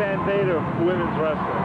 Van Vader women's wrestling.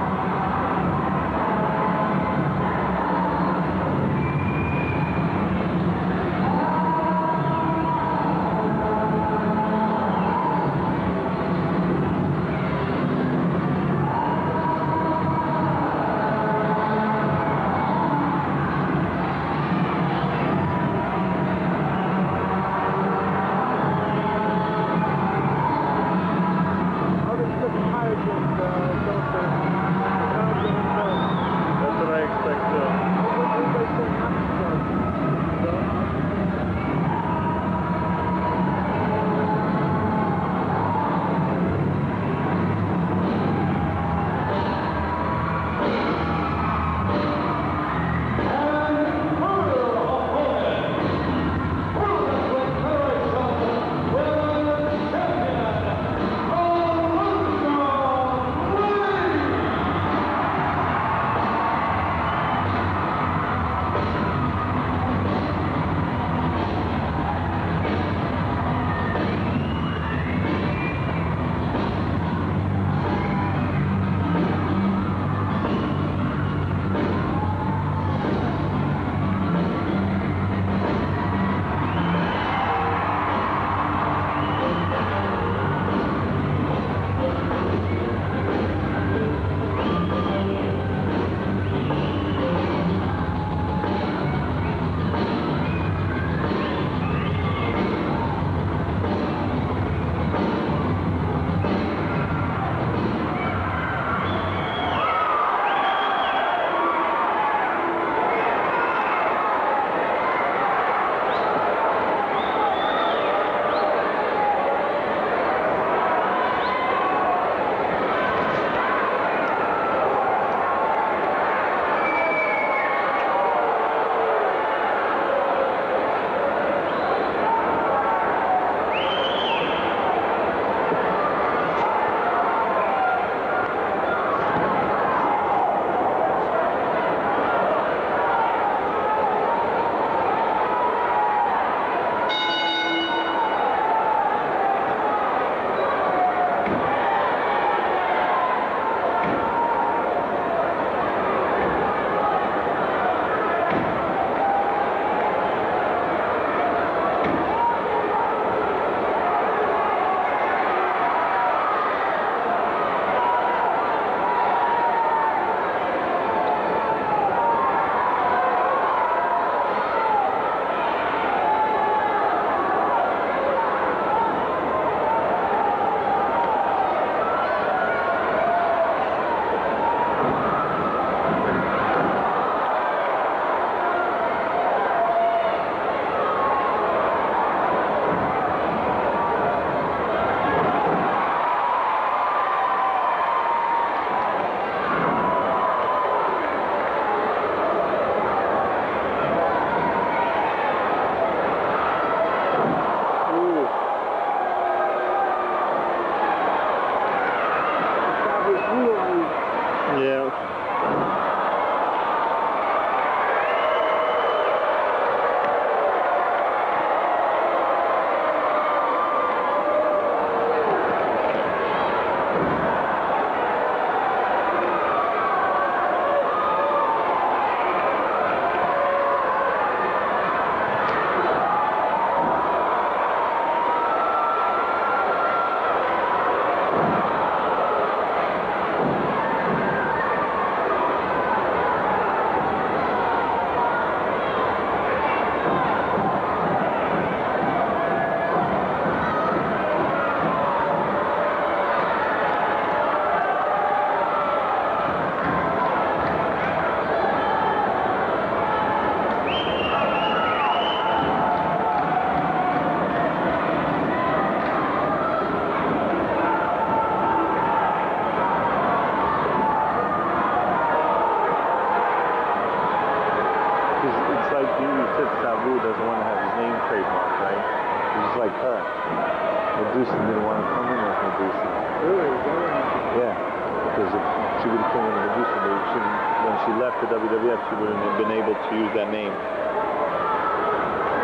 she would have been introduced she, when she left the WWF, she wouldn't have been able to use that name.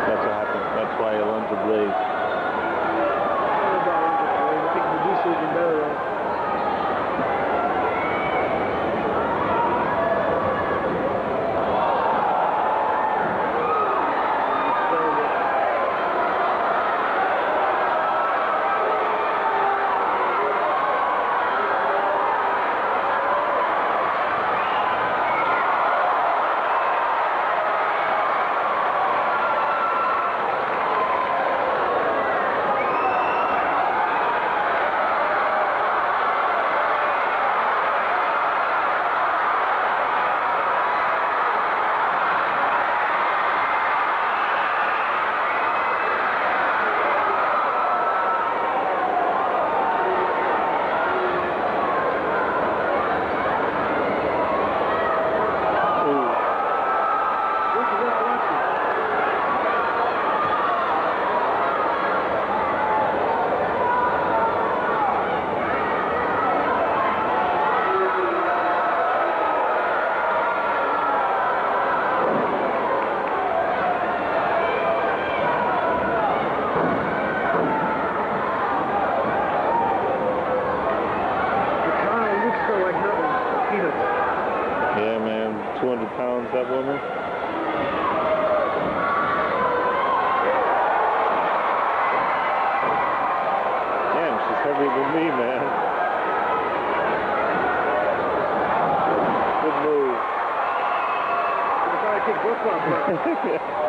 That's what happened. That's why Alundra Blayze pounds, that woman. Damn, she's heavier than me, man. Good move. I'm trying to kick Brooke up,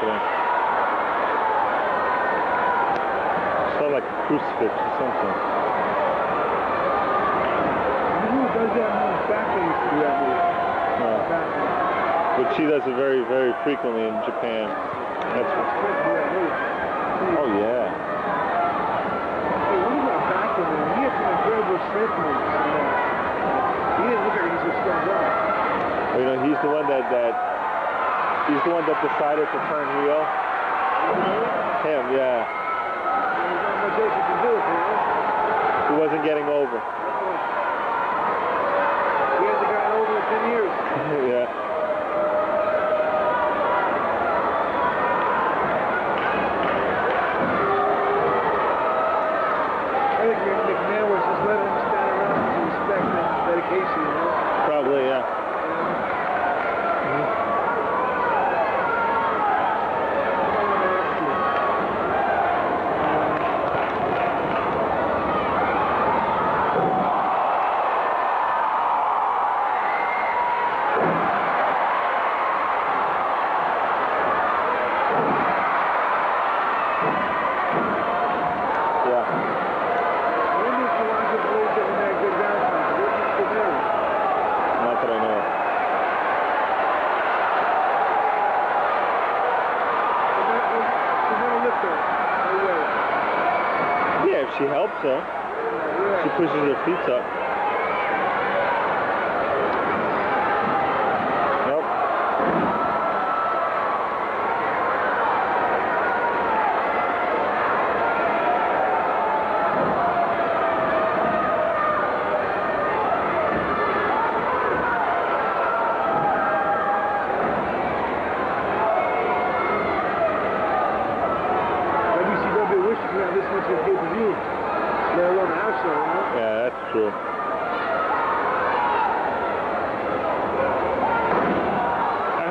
did that like a crucifix or something. Who does that move? To do that move. No. But she does it very, very frequently in Japan. That's what, oh yeah. Hey, what about? He had some incredible strength moves. He didn't look like a strong guy. You know, he's the one that that he's the one that decided to turn heel. Him, yeah. He wasn't getting over. He hasn't gotten over in 10 years. yeah. I think McMahon was just letting him stand around to respect and dedication, you know? Probably, yeah. Yeah. When did Alundra Blayze get in that good down time? What was the name? Not that I know. She's never lift her. No way. Yeah, if she helps her, she pushes her feet up. Nope. WCW wish you could have this much of a pay-per-view, let alone a house show, you know? Yeah, that's true. I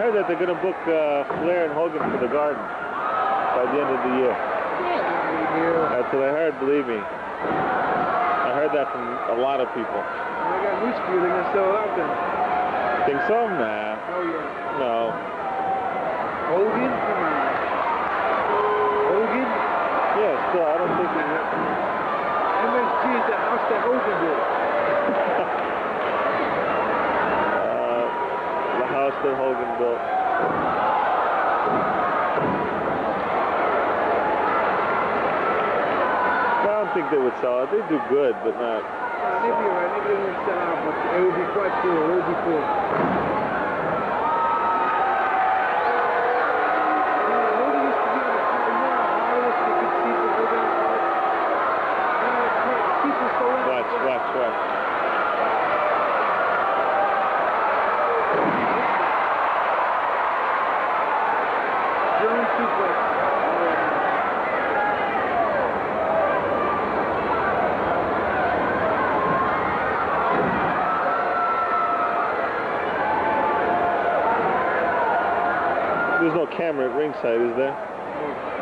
heard that they're gonna book uh, Flair and Hogan for the Garden by the end of the year. Yeah. That's what I heard. Believe me. I heard that from a lot of people. I got news for you, they're gonna sell it out then. Think so? Nah. Oh yeah. No. Hogan? Come on. Hogan? Yeah, still, I don't think it. MSG is the house that Hogan built. Uh, the house that Hogan built. I don't think they would sell it. They do good, but not. nah, maybe right. Maybe they won't out, but it would be quite cool. It would be cool. camera at ringside, is there?